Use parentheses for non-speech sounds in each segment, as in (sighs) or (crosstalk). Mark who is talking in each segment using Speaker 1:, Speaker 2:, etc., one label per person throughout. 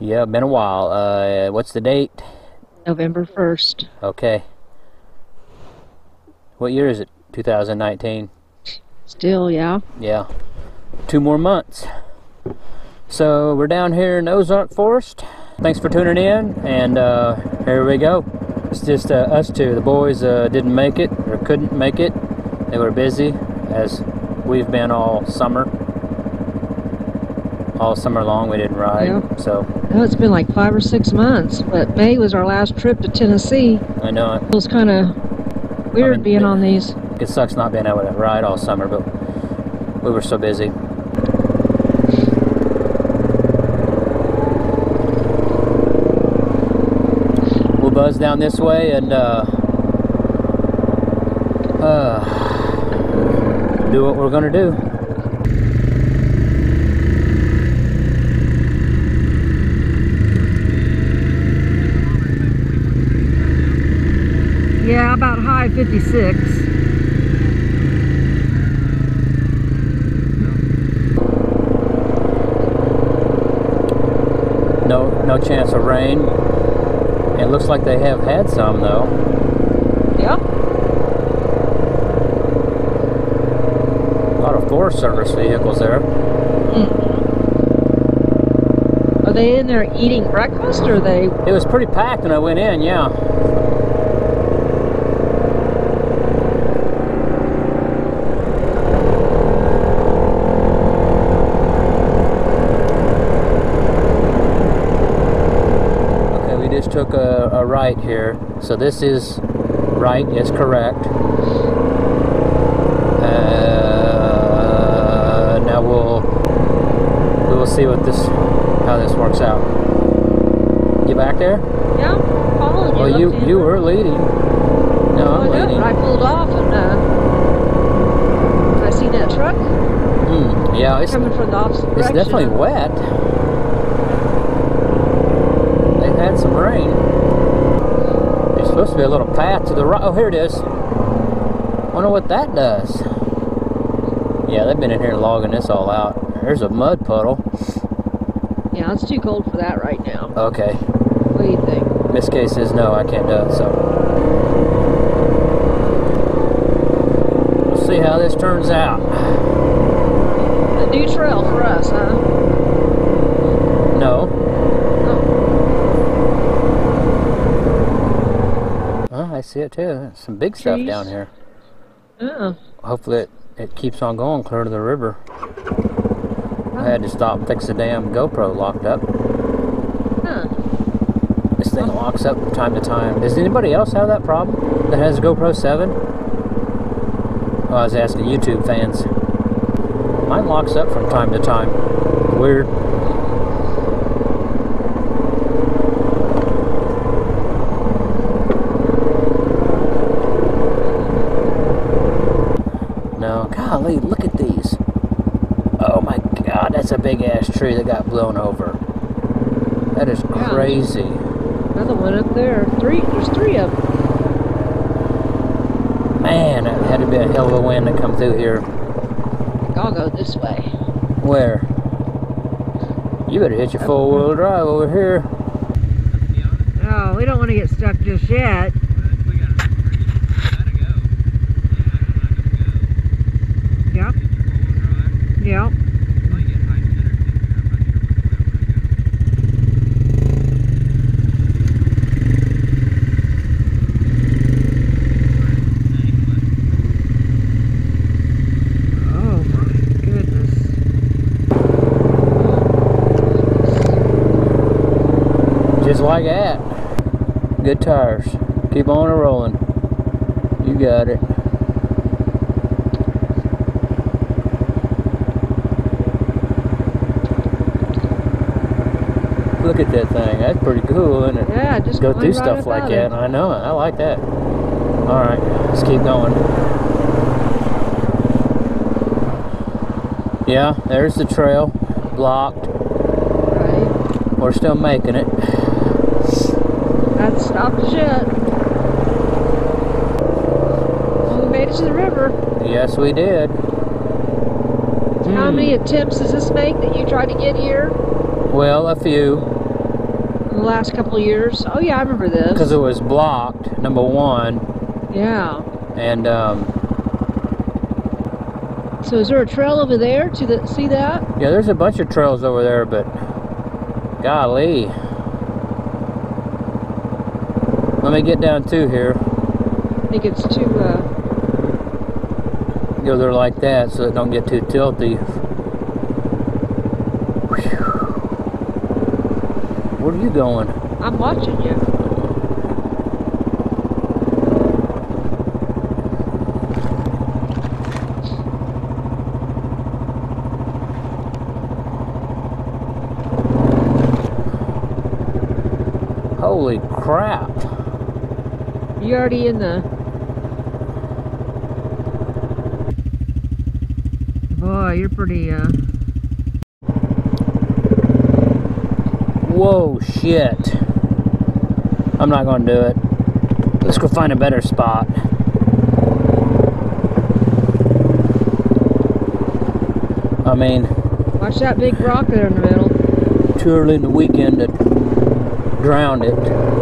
Speaker 1: Yeah, been a while. Uh, what's the date?
Speaker 2: November 1st.
Speaker 1: Okay. What year is it? 2019.
Speaker 2: Still, yeah.
Speaker 1: Yeah. Two more months. So we're down here in Ozark Forest. Thanks for tuning in, and uh, here we go. It's just uh, us two. The boys uh, didn't make it or couldn't make it. They were busy, as we've been all summer. All summer long, we didn't ride.
Speaker 2: Yeah.
Speaker 1: So
Speaker 2: Well, it's been like five or six months, but May was our last trip to Tennessee.
Speaker 1: I know it.
Speaker 2: It was kind of weird
Speaker 1: I mean,
Speaker 2: being
Speaker 1: it-
Speaker 2: on these.
Speaker 1: It sucks not being able to ride all summer, but we were so busy. We'll buzz down this way and uh, uh, do what we're gonna do.
Speaker 2: Yeah, about high 56.
Speaker 1: No, no chance of rain. It looks like they have had some though.
Speaker 2: Yep.
Speaker 1: A lot of Forest Service vehicles there. Hmm.
Speaker 2: Are they in there eating breakfast or are they?
Speaker 1: It was pretty packed when I went in. Yeah. Okay, we just took a, a right here. So this is right, yes, correct. Uh, now we'll we will see what this how this works out. You back there?
Speaker 2: Yeah, following you.
Speaker 1: Well, you you were leading. No,
Speaker 2: Oh, I
Speaker 1: I'm leading.
Speaker 2: I pulled off and uh, I seen that truck
Speaker 1: Hmm, yeah, it's
Speaker 2: coming from the opposite
Speaker 1: it's
Speaker 2: direction.
Speaker 1: definitely wet. They've had some rain. There's supposed to be a little path to the right. Oh, here it is. Wonder what that does. Yeah, they've been in here logging this all out. There's a mud puddle.
Speaker 2: Yeah, it's too cold for that right now.
Speaker 1: Okay.
Speaker 2: What do you think?
Speaker 1: Miss Kay says no, I can't do it, so. We'll see how this turns out.
Speaker 2: A new trail for us, huh?
Speaker 1: No.
Speaker 2: Oh,
Speaker 1: Oh, I see it too. Some big stuff down here.
Speaker 2: uh
Speaker 1: Hopefully it, it keeps on going clear to the river. I had to stop and fix the damn GoPro locked up.
Speaker 2: huh.
Speaker 1: This thing locks up from time to time. Does anybody else have that problem that has a GoPro 7? Oh, I was asking YouTube fans. Mine locks up from time to time. Weird. No, golly, look at these. Oh my god, that's a big ass tree that got blown over. That is
Speaker 2: Yeah.
Speaker 1: crazy.
Speaker 2: Another one up there. Three. There's three of them.
Speaker 1: Man, it had to be a hell of a wind to come through here.
Speaker 2: I'll go this way.
Speaker 1: Where? You better hit your four wheel drive over here.
Speaker 2: Oh, we don't want to get stuck just yet. Yep. Yep. Oh my goodness.
Speaker 1: Just like that. Good tires. Keep on a rolling. You got it. Look at that thing. That's pretty cool, isn't it?
Speaker 2: Yeah, just
Speaker 1: Go through
Speaker 2: right
Speaker 1: stuff like
Speaker 2: out
Speaker 1: that.
Speaker 2: it.
Speaker 1: I know it. I like that. All right, let's keep going. Yeah, there's the trail. Blocked.
Speaker 2: Right.
Speaker 1: We're still making it.
Speaker 2: Stopped us yet. Well, we made it to the river.
Speaker 1: Yes, we did.
Speaker 2: How
Speaker 1: Hmm.
Speaker 2: many attempts does this make that you tried to get here?
Speaker 1: Well, a few.
Speaker 2: the last couple of years. Oh yeah, I remember this.
Speaker 1: because it was blocked. Number one,
Speaker 2: Yeah.
Speaker 1: and um,
Speaker 2: So is there a trail over there to the, see that?
Speaker 1: yeah, there's a bunch of trails over there, but golly, let me get down to here.
Speaker 2: I think it's too. Uh,
Speaker 1: Go there like that, so it don't get too tilty. Whew. Where are you going?
Speaker 2: I'm watching you.
Speaker 1: Holy crap!
Speaker 2: You already in the. Boy, you're pretty. Uh,
Speaker 1: Whoa, shit. I'm not gonna do it. Let's go find a better spot. I mean,
Speaker 2: watch that big rock there in the middle.
Speaker 1: too early in the weekend to drown it.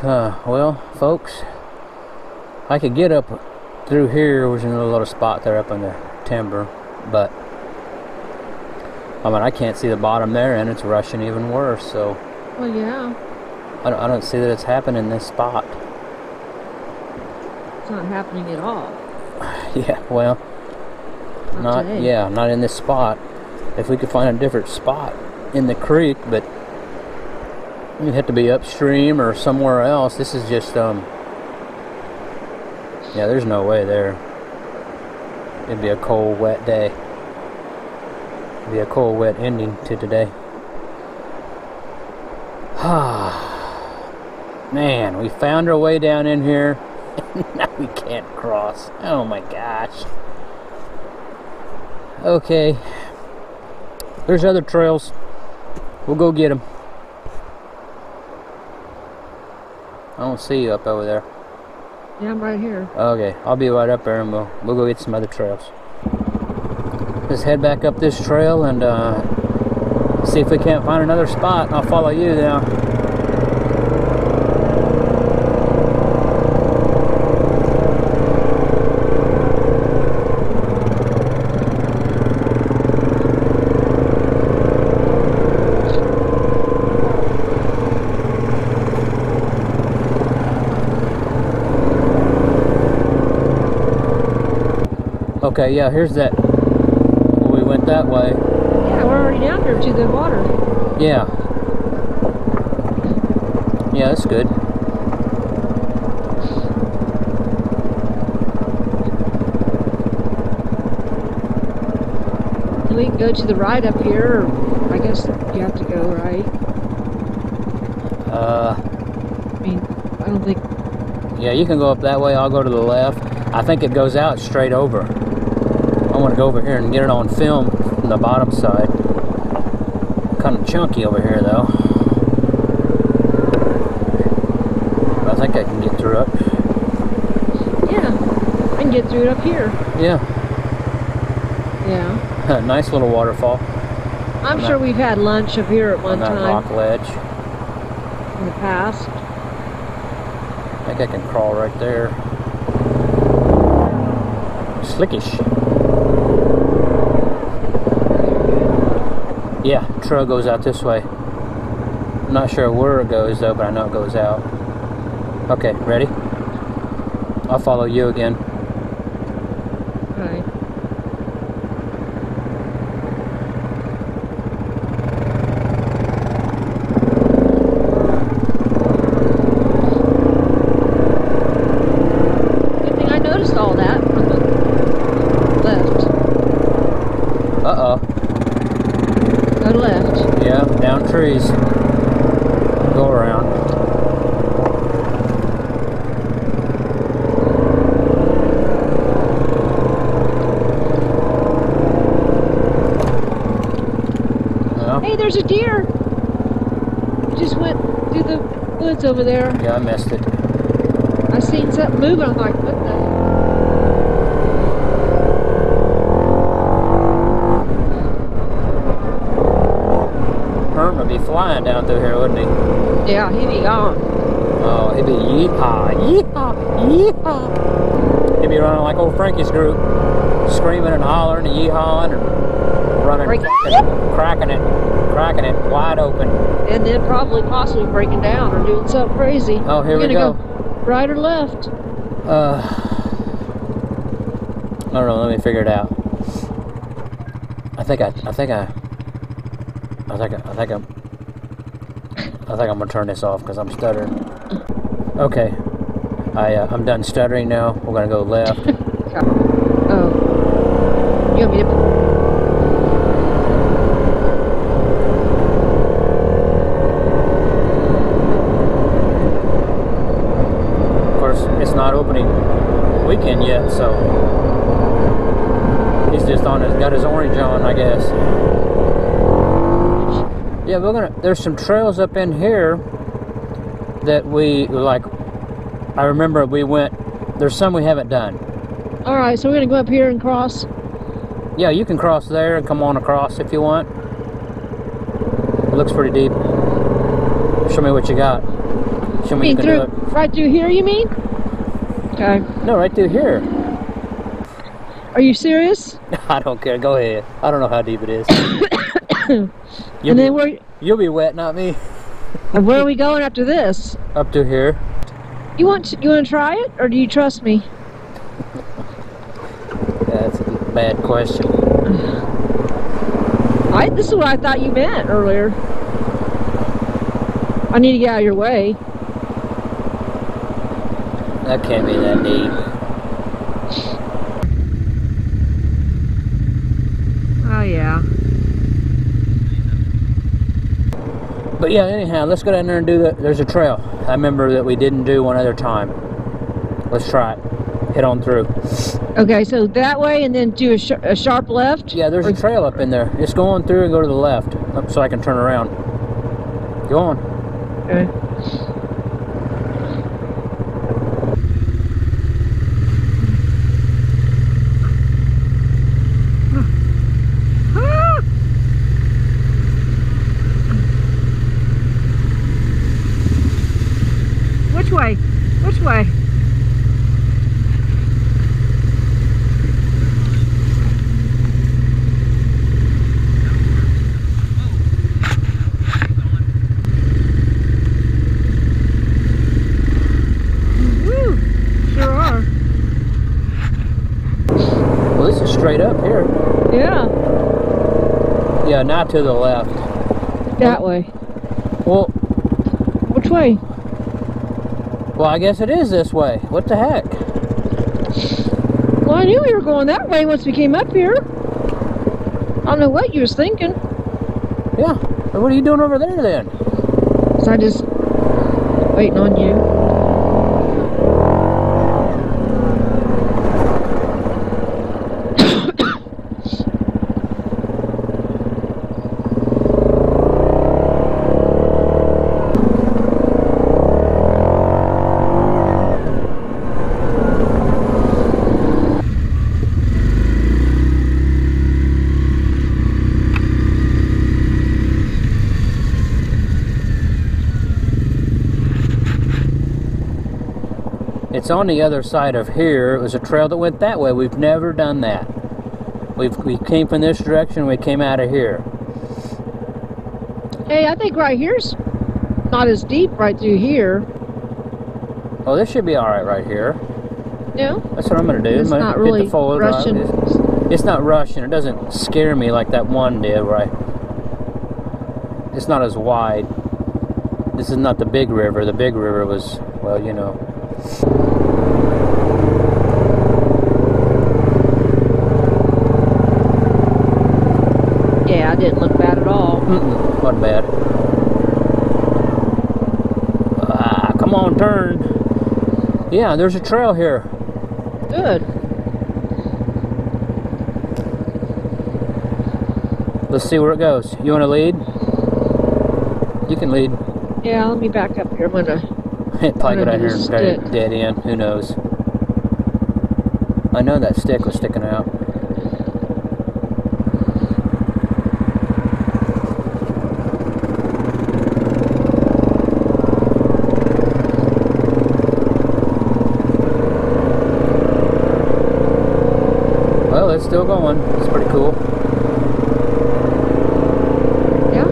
Speaker 1: Uh, well, folks, I could get up through here. Was another little spot there up in the timber, but I mean, I can't see the bottom there, and it's rushing even worse. So
Speaker 2: Well, yeah,
Speaker 1: I don't, I don't see that it's happening in this spot.
Speaker 2: it's not happening at all. (sighs)
Speaker 1: Yeah, well,
Speaker 2: Not,
Speaker 1: not yeah, not in this spot. If we could find a different spot in the creek, but you'd have to be upstream or somewhere else. This is just um. Yeah, there's no way there. It'd be a cold, wet day. It'd be a cold, wet ending to today. (sighs) Man, we found our way down in here. (laughs) now we can't cross. Oh my gosh. Okay. There's other trails. We'll go get them. I don't see you up over there.
Speaker 2: Yeah, I'm right here.
Speaker 1: Okay, I'll be right up there and we'll, we'll go get some other trails. Let's head back up this trail and uh, see if we can't find another spot. I'll follow you now. Okay, yeah, here's that. We went that way.
Speaker 2: Yeah, we're already down here to the water.
Speaker 1: Yeah. Yeah, that's good.
Speaker 2: We can go to the right up here, or I guess you have to go right.
Speaker 1: Uh,
Speaker 2: I mean, I don't think.
Speaker 1: yeah, you can go up that way. I'll go to the left. I think it goes out straight over. I want to go over here and get it on film from the bottom side. Kind of chunky over here, though. But I think I can get through it.
Speaker 2: Yeah, I can get through it up here.
Speaker 1: Yeah,
Speaker 2: Yeah, (laughs)
Speaker 1: nice little waterfall
Speaker 2: I'm
Speaker 1: On
Speaker 2: sure
Speaker 1: that-
Speaker 2: we've had lunch up here at one
Speaker 1: on that
Speaker 2: time
Speaker 1: rock ledge.
Speaker 2: in the past.
Speaker 1: I think I can crawl right there. Slickish. Yeah, trail goes out this way. I'm not sure where it goes though, but I know it goes out. Okay, ready? I'll follow you again.
Speaker 2: Right.
Speaker 1: down trees. Go around.
Speaker 2: Hey, there's a deer. Just went through the woods over there.
Speaker 1: yeah, I missed it.
Speaker 2: I seen something moving. I'm like, what the?
Speaker 1: Would be flying down through here, wouldn't he?
Speaker 2: Yeah, he'd be gone.
Speaker 1: Oh, he'd be yeehaw, yeehaw, yeehaw. He'd be running like old Frankie's group, screaming and hollering and yeehawing and running,
Speaker 2: Break-
Speaker 1: cracking, cracking it, cracking it wide open.
Speaker 2: And then probably possibly breaking down or doing something crazy.
Speaker 1: Oh, here
Speaker 2: You're
Speaker 1: we
Speaker 2: gonna
Speaker 1: go.
Speaker 2: Right or left?
Speaker 1: Uh, I don't know. Let me figure it out. I think I, I think I, I think I, I think I'm, I think I'm gonna turn this off because I'm stuttering. Okay, I, uh, I'm done stuttering now. We're gonna go left. (laughs)
Speaker 2: Oh. You want me to?
Speaker 1: Of course, it's not opening weekend yet, so he's just on his got his orange on, I guess. Yeah, we're gonna. There's some trails up in here that we like. I remember we went. There's some we haven't done.
Speaker 2: All right, so we're gonna go up here and cross.
Speaker 1: Yeah, you can cross there and come on across if you want. It looks pretty deep. Show me what you got. Show me you
Speaker 2: mean
Speaker 1: can
Speaker 2: through, right through here? You mean? Okay.
Speaker 1: No, right through here.
Speaker 2: Are you serious? (laughs)
Speaker 1: I don't care. Go ahead. I don't know how deep it is. (coughs) (coughs) (coughs) You'll
Speaker 2: and
Speaker 1: be-
Speaker 2: then where?
Speaker 1: You'll be wet, not me. (laughs)
Speaker 2: And where are we going after this?
Speaker 1: Up to here.
Speaker 2: You want to, you want to try it, or do you trust me?
Speaker 1: That's a bad question. (sighs)
Speaker 2: I this is what I thought you meant earlier. I need to get out of your way.
Speaker 1: That can't be that deep.
Speaker 2: Oh yeah.
Speaker 1: But yeah, anyhow, let's go down there and do the. There's a trail. I remember that we didn't do one other time. Let's try it. Head on through.
Speaker 2: Okay, so that way, and then do a, sh- a sharp left.
Speaker 1: Yeah, there's a trail up in there. Just go on through and go to the left, um, so I can turn around. Go on.
Speaker 2: Okay. Ah! Which way? Which way? Woo! Sure are.
Speaker 1: Well, this is straight up here.
Speaker 2: Yeah,
Speaker 1: Yeah, not to the left.
Speaker 2: that way.
Speaker 1: Well,
Speaker 2: Which way?
Speaker 1: well, I guess it is this way. What the heck?
Speaker 2: Well, I knew we were going that way once we came up here. I don't know what you was thinking.
Speaker 1: Yeah. What are you doing over there then?
Speaker 2: So I just waiting on you.
Speaker 1: It's on the other side of here. It was a trail that went that way. We've never done that. We've we came from this direction. We came out of here.
Speaker 2: Hey, I think right here's not as deep right through here.
Speaker 1: Oh, this should be all right right here.
Speaker 2: No,
Speaker 1: That's what I'm gonna do.
Speaker 2: it's
Speaker 1: I'm
Speaker 2: not really rushing.
Speaker 1: It's, it's not rushing. It doesn't scare me like that one did. Right. It's not as wide. This is not the big river. The big river was well, you know.
Speaker 2: Yeah, it didn't look bad at all.
Speaker 1: Mm-mm, wasn't bad. Ah, come on, turn. Yeah, there's a trail here.
Speaker 2: Good.
Speaker 1: Let's see where it goes. You want to lead? You can lead.
Speaker 2: Yeah, let me back up here. I'm gonna. (laughs)
Speaker 1: Probably go
Speaker 2: Gonna
Speaker 1: down here and dead, dead end. Who knows? I know that stick was sticking out. Well, it's still going. It's pretty cool.
Speaker 2: Yeah.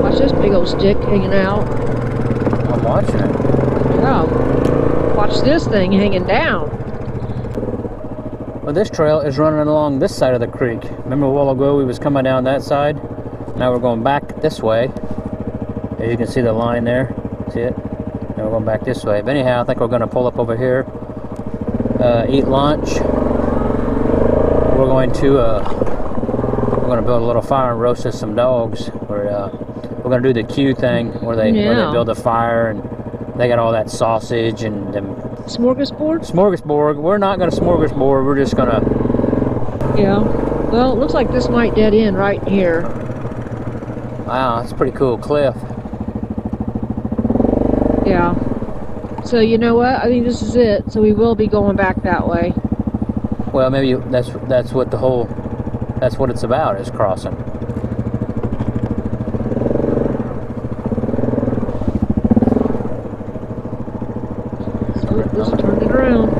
Speaker 2: Watch this big old stick hanging out.
Speaker 1: I'm watching it.
Speaker 2: Yeah. Watch this thing hanging down.
Speaker 1: Well, this trail is running along this side of the creek. Remember a while ago we was coming down that side? Now we're going back this way. As you can see the line there. See it? Now we're going back this way. But anyhow, I think we're going to pull up over here, uh, eat lunch. We're going to uh, we're going to build a little fire and roast us some dogs. We're uh, we're going to do the queue thing where they where
Speaker 2: Yeah.
Speaker 1: they build a fire and they got all that sausage and them
Speaker 2: Smorgasbord?
Speaker 1: smorgasbord. We're not going to smorgasbord. We're just going to
Speaker 2: Yeah. Well, it looks like this might dead end right here.
Speaker 1: Wow, that's a pretty cool cliff.
Speaker 2: Yeah. So you know what? I think this is it. So we will be going back that way.
Speaker 1: Well, maybe that's that's what the whole that's what it's about is crossing.
Speaker 2: So let's turn it around.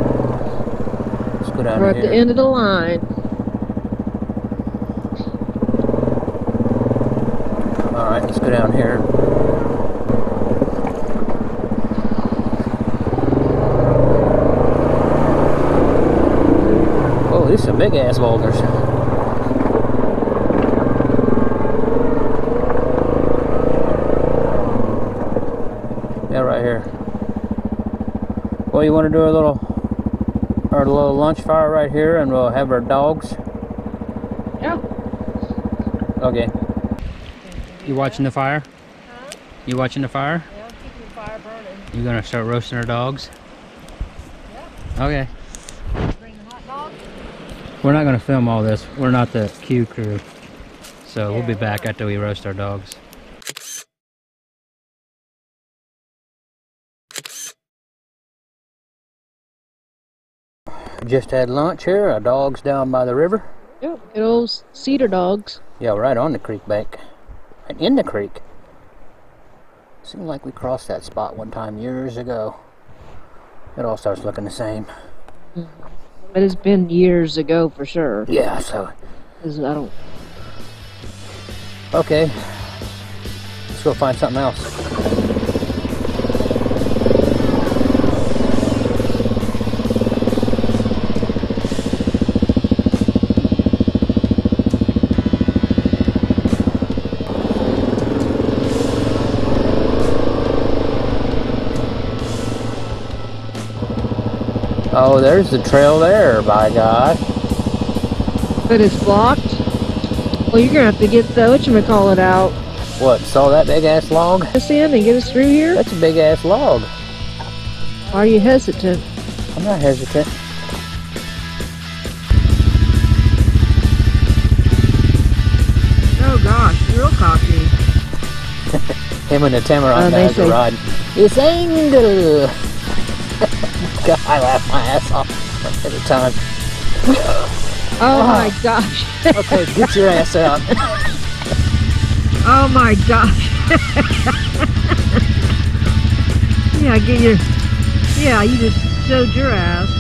Speaker 1: Let's go down
Speaker 2: We're at
Speaker 1: here.
Speaker 2: the end of the line.
Speaker 1: All right, let's go down here. Oh, these are big ass boulders. Yeah, right here. Well, you want to do a little, our little lunch fire right here, and we'll have our dogs.
Speaker 2: Yeah.
Speaker 1: Okay. You watching the fire? You watching the fire?
Speaker 2: Yeah, keeping the fire burning.
Speaker 1: You gonna start roasting our dogs? Okay. We're not gonna film all this. We're not the Q crew. So we'll be back after we roast our dogs. Just had lunch here. Our dog's down by the river.
Speaker 2: Yep. Good old cedar dogs.
Speaker 1: Yeah, right on the creek bank. And in the creek. Seemed like we crossed that spot one time years ago. It all starts looking the same. Mm-hmm.
Speaker 2: It has been years ago for sure.
Speaker 1: Yeah, so.
Speaker 2: I don't.
Speaker 1: okay. Let's go find something else. Oh, there's the trail there, by God.
Speaker 2: But it's blocked. Well, you're gonna have to get the whatchamacallit out.
Speaker 1: What, saw that big ass log?
Speaker 2: Us in and get us through here.
Speaker 1: That's a big ass log.
Speaker 2: Are you hesitant?
Speaker 1: I'm not hesitant.
Speaker 2: Oh gosh, you're real cocky. (laughs)
Speaker 1: Him and the Tamarant
Speaker 2: Uh,
Speaker 1: guys are riding. It's Angle! God, I laughed my ass off at the time.
Speaker 2: Oh my gosh. (laughs)
Speaker 1: Okay, get your ass out.
Speaker 2: Oh my gosh. (laughs) yeah, get your. Yeah, you just showed your ass.